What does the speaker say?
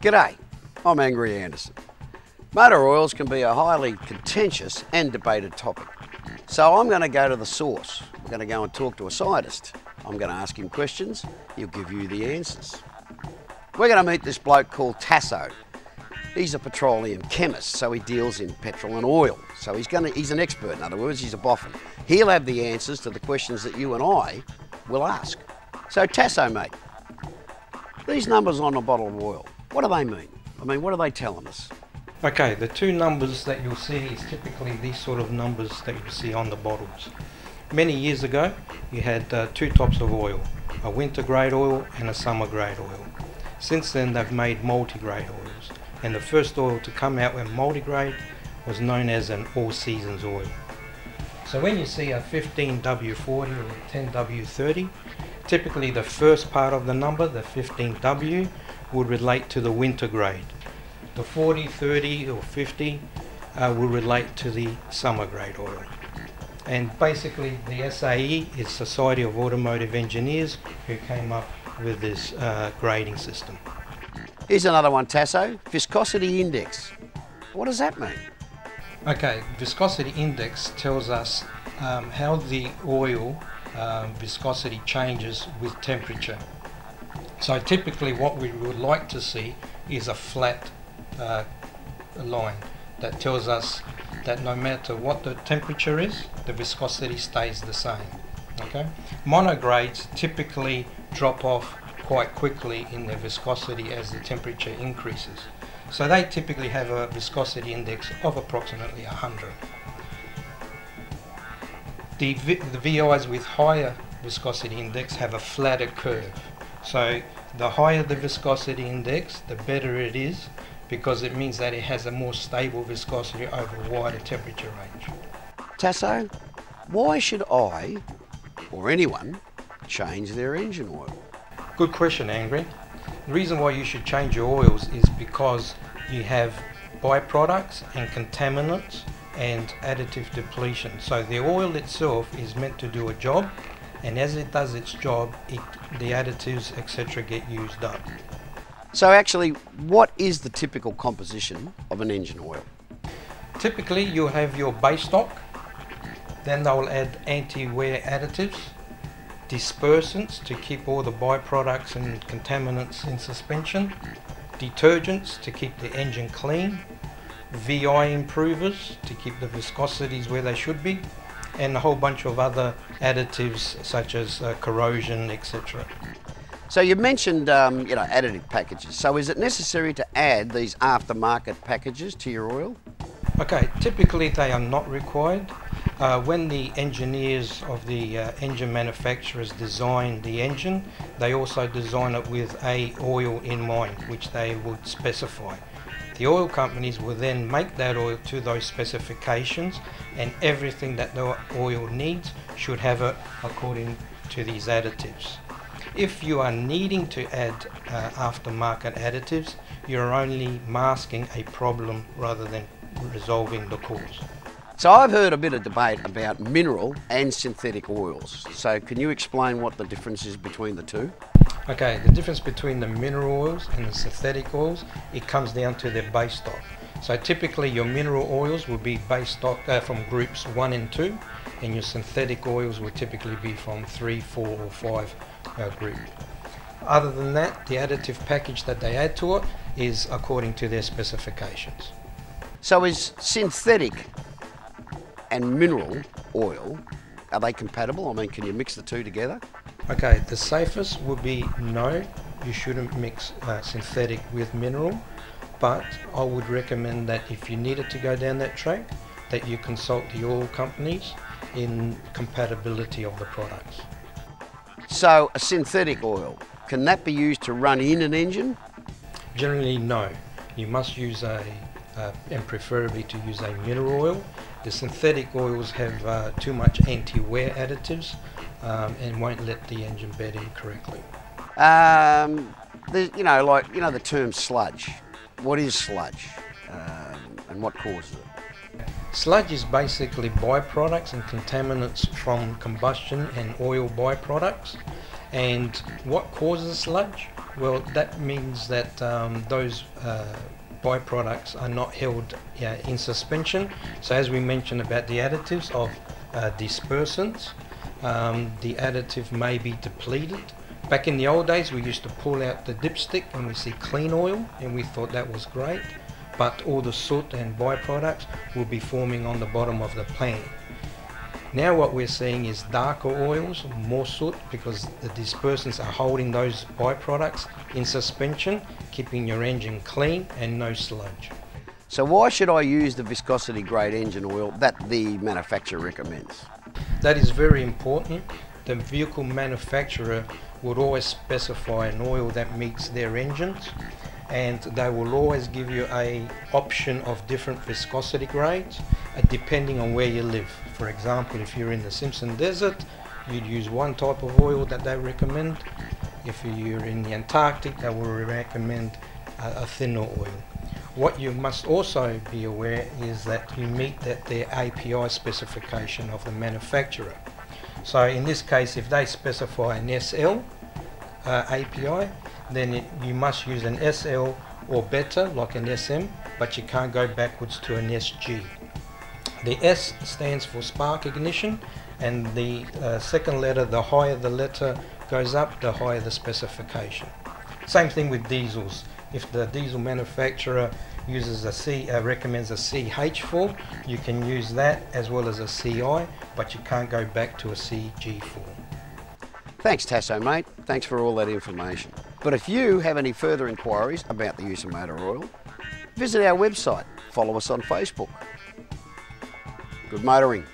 G'day, I'm Angry Anderson. Motor oils can be a highly contentious and debated topic. So I'm going to go to the source. I'm going to go and talk to a scientist. I'm going to ask him questions, he'll give you the answers. We're going to meet this bloke called Tasso. He's a petroleum chemist, so he deals in petrol and oil. So he's going to, he's an expert, in other words, he's a boffin. He'll have the answers to the questions that you and I will ask. So Tasso, mate, these numbers on a bottle of oil, what do they mean? I mean, what are they telling us? Okay, the two numbers that you'll see is typically these sort of numbers that you see on the bottles. Many years ago, you had uh, two types of oil, a winter grade oil and a summer grade oil. Since then, they've made multi-grade oils, and the first oil to come out with multi-grade was known as an all seasons oil. So when you see a 15W40 or a 10W30, typically the first part of the number, the 15W, would relate to the winter grade the 40, 30 or 50 uh, will relate to the summer grade oil. And basically the SAE is Society of Automotive Engineers who came up with this uh, grading system. Here's another one, Tasso, viscosity index. What does that mean? Okay, viscosity index tells us um, how the oil um, viscosity changes with temperature. So typically what we would like to see is a flat uh, line that tells us that no matter what the temperature is, the viscosity stays the same. Okay, monogrades typically drop off quite quickly in their viscosity as the temperature increases. So they typically have a viscosity index of approximately 100. The, the VIs with higher viscosity index have a flatter curve. So the higher the viscosity index, the better it is because it means that it has a more stable viscosity over a wider temperature range. Tasso, why should I, or anyone, change their engine oil? Good question, Angry. The reason why you should change your oils is because you have byproducts and contaminants and additive depletion. So the oil itself is meant to do a job and as it does its job, it, the additives, etc., get used up. So actually, what is the typical composition of an engine oil? Typically, you'll have your base stock, then they'll add anti-wear additives, dispersants to keep all the byproducts and contaminants in suspension, detergents to keep the engine clean, VI improvers to keep the viscosities where they should be, and a whole bunch of other additives such as uh, corrosion, etc. So you mentioned, um, you know, additive packages. So is it necessary to add these aftermarket packages to your oil? Okay, typically they are not required. Uh, when the engineers of the uh, engine manufacturers design the engine, they also design it with a oil in mind, which they would specify. The oil companies will then make that oil to those specifications and everything that the oil needs should have it according to these additives. If you are needing to add uh, aftermarket additives, you're only masking a problem rather than resolving the cause. So I've heard a bit of debate about mineral and synthetic oils. So can you explain what the difference is between the two? Okay, the difference between the mineral oils and the synthetic oils, it comes down to their base stock. So typically your mineral oils will be base stock uh, from groups 1 and 2 and your synthetic oils will typically be from 3, 4 or 5 uh, group. Other than that, the additive package that they add to it is according to their specifications. So is synthetic and mineral oil, are they compatible? I mean, can you mix the two together? Okay, the safest would be no, you shouldn't mix uh, synthetic with mineral, but I would recommend that if you needed to go down that track, that you consult the oil companies in compatibility of the products. So a synthetic oil, can that be used to run in an engine? Generally no. You must use a, uh, and preferably to use a mineral oil. The synthetic oils have uh, too much anti-wear additives um, and won't let the engine bed in correctly. Um, you know, like, you know the term sludge. What is sludge um, and what causes it? Sludge is basically byproducts and contaminants from combustion and oil byproducts. And what causes sludge? Well, that means that um, those uh, byproducts are not held yeah, in suspension. So as we mentioned about the additives of uh, dispersants, um, the additive may be depleted. Back in the old days we used to pull out the dipstick and we see clean oil and we thought that was great but all the soot and byproducts will be forming on the bottom of the plant. Now what we're seeing is darker oils, more soot, because the dispersants are holding those byproducts in suspension, keeping your engine clean and no sludge. So why should I use the viscosity grade engine oil that the manufacturer recommends? That is very important. The vehicle manufacturer would always specify an oil that meets their engines and they will always give you a option of different viscosity grades uh, depending on where you live. For example, if you're in the Simpson Desert, you'd use one type of oil that they recommend. If you're in the Antarctic, they will recommend a, a thinner oil. What you must also be aware is that you meet that their API specification of the manufacturer. So in this case, if they specify an SL uh, API, then it, you must use an SL or better, like an SM, but you can't go backwards to an SG. The S stands for spark ignition, and the uh, second letter, the higher the letter goes up, the higher the specification. Same thing with diesels. If the diesel manufacturer uses a C, uh, recommends a CH-4, you can use that as well as a CI, but you can't go back to a CG-4. Thanks Tasso mate, thanks for all that information. But if you have any further inquiries about the use of motor oil, visit our website, follow us on Facebook. Good motoring.